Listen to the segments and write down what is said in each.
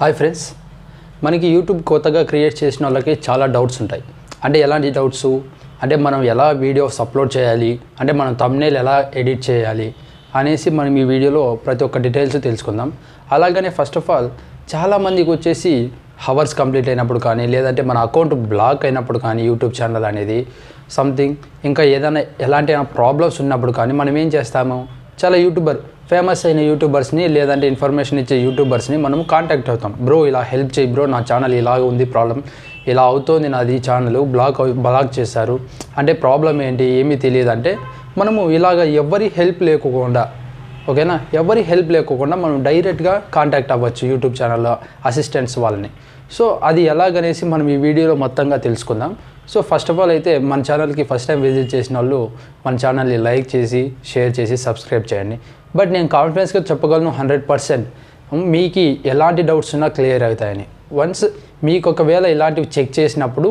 Hi friends మనకి YouTube కొత్తగా create చేసిన వాళ్ళకి చాలా డౌట్స్ ఉంటాయి. అంటే ఎలాంటి డౌట్స్ అంటే మనం ఎలా వీడియోస్ అప్లోడ్ చేయాలి? అంటే మనం తమ్నేల్ ఎలా ఎడిట్ చేయాలి? అనేసి మనం ఈ వీడియోలో ప్రతి ఒక్క డీటెయిల్స్ తెలుసుకుందాం. అలాగనే ఫస్ట్ ఆఫ్ ఆల్ చాలామందికి వచ్చేసి హవర్స్ కంప్లీట్ అయినప్పుడు కానీ లేదంటే మన అకౌంట్ బ్లాక్ అయినప్పుడు కానీ యూట్యూబ్ ఛానల్ అనేది సంథింగ్ ఇంకా ఏదైనా ఎలాంటి ప్రాబ్లమ్స్ ఉన్నప్పుడు కానీ మనం ఏం చేస్తాము? చాలా యూట్యూబర్ ఫేమస్ అయిన యూట్యూబర్స్ని లేదంటే ఇన్ఫర్మేషన్ ఇచ్చే యూట్యూబర్స్ని మనం కాంటాక్ట్ అవుతాం. బ్రో ఇలా హెల్ప్ చేయి బ్రో నా ఛానల్ ఇలాగ ఉంది ప్రాబ్లం. ఇలా అవుతోంది నాది ఛానల్ బ్లాక్ బ్లాక్ చేశారు. అంటే ప్రాబ్లం ఏంటి ఏమీ తెలియదు అంటే మనము ఇలాగ ఎవరి హెల్ప్ లేకుండా ఓకేనా? ఎవరి హెల్ప్ లేకోకుండా మనం డైరెక్ట్గా కాంటాక్ట్ అవ్వచ్చు యూట్యూబ్ ఛానల్లో అసిస్టెంట్స్ వాళ్ళని. సో అది ఎలాగనేసి మనం ఈ వీడియోలో మొత్తంగా తెలుసుకుందాం. సో ఫస్ట్ ఆఫ్ ఆల్ అయితే మన ఛానల్కి ఫస్ట్ టైం విజిట్ చేసిన వాళ్ళు మన ఛానల్ని లైక్ చేసి షేర్ చేసి సబ్స్క్రైబ్ చేయండి. బట్ నేను కాన్ఫిడెన్స్గా చెప్పగలను హండ్రెడ్ పర్సెంట్ మీకు ఎలాంటి డౌట్స్ ఉన్నా క్లియర్ అవుతాయని. వన్స్ మీకు ఒకవేళ ఇలాంటివి చెక్ చేసినప్పుడు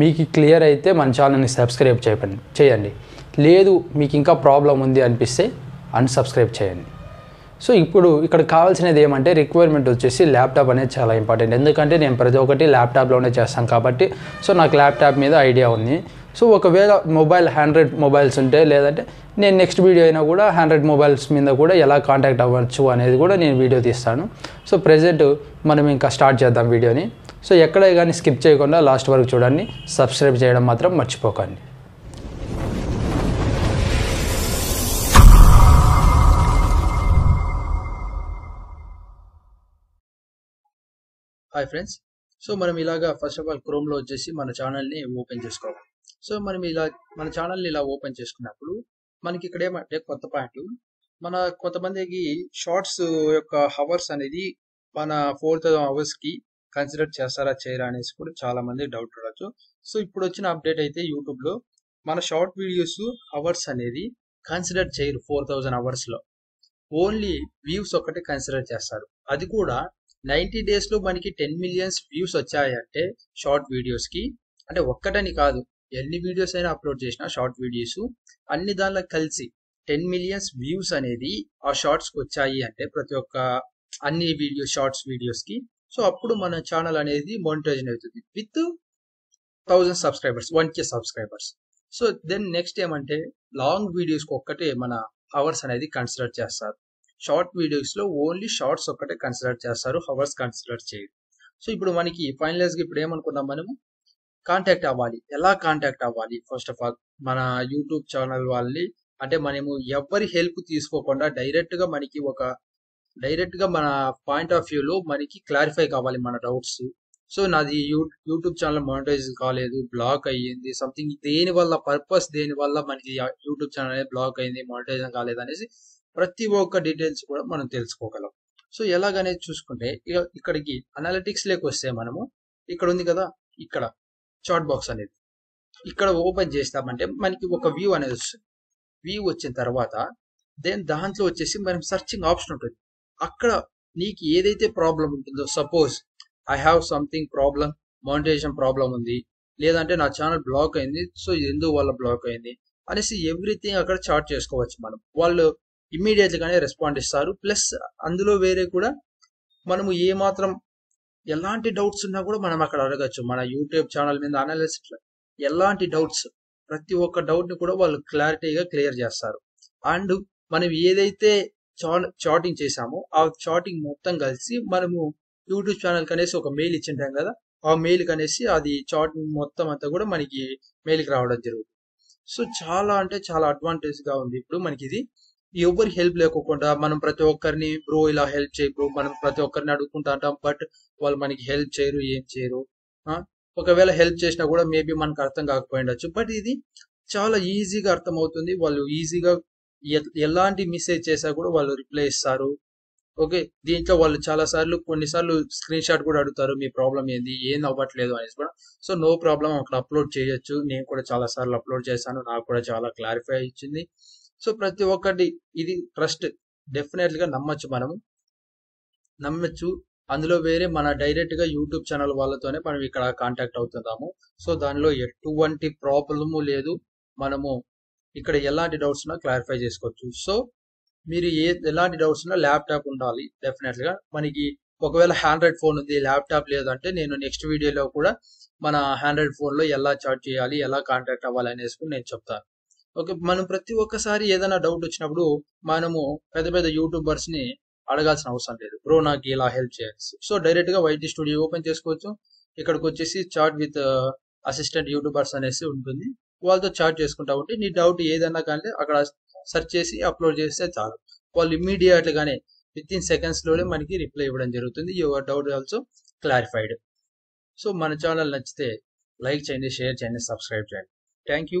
మీకు క్లియర్ అయితే మన ఛానల్ని సబ్స్క్రైబ్ చేయండి. చేయండి. లేదు మీకు ఇంకా ప్రాబ్లం ఉంది అనిపిస్తే అన్సబ్స్క్రైబ్ చేయండి. సో ఇప్పుడు ఇక్కడ కావాల్సినది ఏమంటే రిక్వైర్మెంట్ వచ్చేసి ల్యాప్టాప్ అనేది చాలా ఇంపార్టెంట్ ఎందుకంటే నేను ప్రతి ఒక్కటి ల్యాప్టాప్లోనే చేస్తాను కాబట్టి సో నాకు ల్యాప్టాప్ మీద ఐడియా ఉంది. సో ఒకవేళ మొబైల్ హండ్రెడ్ మొబైల్స్ ఉంటే లేదంటే నేను నెక్స్ట్ వీడియో అయినా కూడా హండ్రెడ్ మొబైల్స్ మీద కూడా ఎలా కాంటాక్ట్ అవ్వచ్చు అనేది కూడా నేను వీడియో తీస్తాను. సో ప్రజెంట్ మనం ఇంకా స్టార్ట్ చేద్దాం వీడియోని సో ఎక్కడే కానీ స్కిప్ చేయకుండా లాస్ట్ వరకు చూడండి. సబ్స్క్రైబ్ చేయడం మాత్రం మర్చిపోకండి. హాయ్ ఫ్రెండ్స్ సో మనం ఇలాగా ఫస్ట్ ఆఫ్ ఆల్ క్రోమ్లో వచ్చేసి మన ఛానల్ని ఓపెన్ చేసుకోవాలి. సో మనం ఇలా మన ఛానల్ని ఇలా ఓపెన్ చేసుకున్నప్పుడు మనకి ఇక్కడ ఏమంటే కొత్త పాయింట్ మన కొంతమందికి షార్ట్స్ యొక్క హవర్స్ అనేది మన ఫోర్ థౌసండ్ అవర్స్కి కన్సిడర్ చేస్తారా చేయరా అనేసి కూడా చాలా మంది డౌట్ ఉండొచ్చు. సో ఇప్పుడు వచ్చిన అప్డేట్ అయితే యూట్యూబ్లో మన షార్ట్ వీడియోస్ అవర్స్ అనేది కన్సిడర్ చేయరు ఫోర్ థౌజండ్ అవర్స్లో ఓన్లీ వ్యూస్ ఒకటి కన్సిడర్ చేస్తారు. అది కూడా నైన్టీ డేస్లో మనకి టెన్ మిలియన్స్ వ్యూస్ వచ్చాయంటే షార్ట్ వీడియోస్కి. అంటే ఒక్కటని కాదు ఎన్ని వీడియోస్ అయినా అప్లోడ్ చేసిన షార్ట్ వీడియోస్. అన్ని దానిలో కలిసి టెన్ మిలియన్స్ వ్యూస్ అనేది ఆ షార్ట్స్కి వచ్చాయి అంటే ప్రతి ఒక్క అన్ని వీడియో షార్ట్స్ వీడియోస్కి. సో అప్పుడు మన ఛానల్ అనేది మోనిటైజన్ అవుతుంది with thousand subscribers one K subscribers. So then next ఏమంటే లాంగ్ వీడియోస్కి ఒక్కటే మన అవర్స్ అనేది కన్సిడర్ చేస్తారు. షార్ట్ వీడియోస్లో ఓన్లీ షార్ట్స్ ఒక్కటే కన్సిడర్ చేస్తారు హవర్స్ కన్సిడర్ చేయరు. సో ఇప్పుడు మనకి ఫైనలైజ్గా ఇప్పుడు ఏమనుకున్నాం మనము? కాంటాక్ట్ అవ్వాలి. ఎలా కాంటాక్ట్ అవ్వాలి? ఫస్ట్ ఆఫ్ ఆల్ మన యూట్యూబ్ ఛానల్ వాళ్ళని అంటే మనము ఎవరి హెల్ప్ తీసుకోకుండా డైరెక్ట్గా మనకి ఒక డైరెక్ట్గా మన పాయింట్ ఆఫ్ వ్యూ లో మనకి క్లారిఫై కావాలి మన డౌట్స్ సో నాది యూ యూట్యూబ్ ఛానల్ మానిటైజ్ కాలేదు బ్లాక్ అయ్యింది సంథింగ్ దేని వల్ల పర్పస్ దేని వల్ల మనకి యూట్యూబ్ ఛానల్ అనేది బ్లాక్ అయింది మానిటైజేషన్ కాలేదు అనేసి ప్రతి ఒక్క డీటెయిల్స్ కూడా మనం తెలుసుకోగలం. సో ఎలాగనేది చూసుకుంటే ఇక్కడికి అనాలిటిక్స్ లేకి వస్తే మనము ఇక్కడ ఉంది కదా ఇక్కడ చాట్ బాక్స్ అనేది. ఇక్కడ ఓపెన్ చేస్తామంటే మనకి ఒక వ్యూ అనేది వస్తుంది. వ్యూ వచ్చిన తర్వాత దెన్ దాంట్లో వచ్చేసి మనం సర్చింగ్ ఆప్షన్ ఉంటుంది. అక్కడ నీకు ఏదైతే ప్రాబ్లం ఉంటుందో suppose I have something problem monetization problem ఉంది లేదంటే నా ఛానల్ బ్లాక్ అయింది సో ఎందువల్ల బ్లాక్ అయింది అనేసి ఎవ్రీథింగ్ అక్కడ చార్ట్ చేసుకోవచ్చు మనం. వాళ్ళు ఇమ్మీడియట్గానే రెస్పాండ్ ఇస్తారు. ప్లస్ అందులో వేరే కూడా మనము ఏ మాత్రం ఎలాంటి డౌట్స్ ఉన్నా కూడా మనం అక్కడ అడగచ్చు. మన యూట్యూబ్ ఛానల్ మీద అనాలిసిస్ ఎలాంటి డౌట్స్ ప్రతి ఒక్క డౌట్ని కూడా వాళ్ళు క్లారిటీగా క్లియర్ చేస్తారు. అండ్ మనం ఏదైతే చాటింగ్ చేసామో ఆ చాటింగ్ మొత్తం కలిసి మనము యూట్యూబ్ ఛానల్ కనేసి ఒక మెయిల్ ఇచ్చింటాం కదా ఆ మెయిల్ కనేసి అది చాటింగ్ మొత్తం అంతా కూడా మనకి మెయిల్కి రావడం జరుగుతుంది. సో చాలా అంటే చాలా అడ్వాంటేజ్గా ఉంది. ఇప్పుడు మనకి ఇది ఎవరి హెల్ప్ లేకోకుండా మనం ప్రతి ఒక్కరిని బ్రో ఇలా హెల్ప్ చేయి బ్రో మనం ప్రతి ఒక్కరిని అడుగుకుంటా అంటాం బట్ వాళ్ళు మనకి హెల్ప్ చేయరు ఏం చేయరు. ఆ, ఒకవేళ హెల్ప్ చేసినా కూడా మేబీ మనకు అర్థం కాకపోయిండొచ్చు బట్ ఇది చాలా ఈజీగా అర్థం అవుతుంది వాళ్ళు ఈజీగా ఎలాంటి మెసేజ్ చేసా కూడా వాళ్ళు రిప్లై ఇస్తారు. ఓకే దీంట్లో వాళ్ళు చాలా సార్లు కొన్నిసార్లు స్క్రీన్ షాట్ కూడా అడుగుతారు మీ ప్రాబ్లం ఏంది? ఏం అవ్వట్లేదు? అనేసి కూడా. సో నో ప్రాబ్లం అక్కడ అప్లోడ్ చేయొచ్చు. నేను కూడా చాలా సార్లు అప్లోడ్ చేశాను. నాకు కూడా చాలా క్లారిఫై ఇచ్చింది. సో ప్రతి ఒక్కటి ఇది ట్రస్ట్. డెఫినెట్గా నమ్మచ్చు మనము. నమ్మచ్చు. అందులో వేరే మన డైరెక్ట్గా యూట్యూబ్ ఛానల్ వాళ్ళతోనే మనం ఇక్కడ కాంటాక్ట్ అవుతున్నాము. సో దానిలో ఎటువంటి ప్రాబ్లము లేదు. మనము ఇక్కడ ఎలాంటి డౌట్స్ ఉన్నా క్లారిఫై చేసుకోవచ్చు. సో మీరు ఏ ఎలాంటి డౌట్స్ ఉన్నా ల్యాప్టాప్ ఉండాలి. డెఫినెట్గా మనకి ఒకవేళ హ్యాండ్రాయిడ్ ఫోన్ ఉంది ల్యాప్టాప్ లేదంటే నేను నెక్స్ట్ వీడియోలో కూడా మన హ్యాండ్రాయిడ్ ఫోన్లో ఎలా చాట్ చేయాలి ఎలా కాంటాక్ట్ అవ్వాలి అనేసి కూడా నేను చెప్తాను. ఓకే మనం ప్రతి ఒక్కసారి ఏదైనా డౌట్ వచ్చినప్పుడు మనము పెద్ద పెద్ద యూట్యూబర్స్ని అడగాల్సిన అవసరం లేదు. బ్రో నాకు ఇలా హెల్ప్ చేయాలి సో డైరెక్ట్గా వైటీ స్టూడియో ఓపెన్ చేసుకోవచ్చు. ఇక్కడికి వచ్చేసి చాట్ విత్ అసిస్టెంట్ యూట్యూబర్స్ అనేసి ఉంటుంది. వాళ్ళతో చాట్ చేసుకుంటా ఉంటే నీ డౌట్ ఏదన్నా కానీ అక్కడ సెర్చ్ చేసి అప్లోడ్ చేస్తే చాలు. వాళ్ళు ఇమ్మీడియట్ గానే విత్ ఇన్ సెకండ్స్లోనే మనకి రిప్లై ఇవ్వడం జరుగుతుంది. Your doubt also clarified. So మన ఛానల్ నచ్చితే లైక్ చేయండి షేర్ చేయండి సబ్స్క్రైబ్ చేయండి. Thank you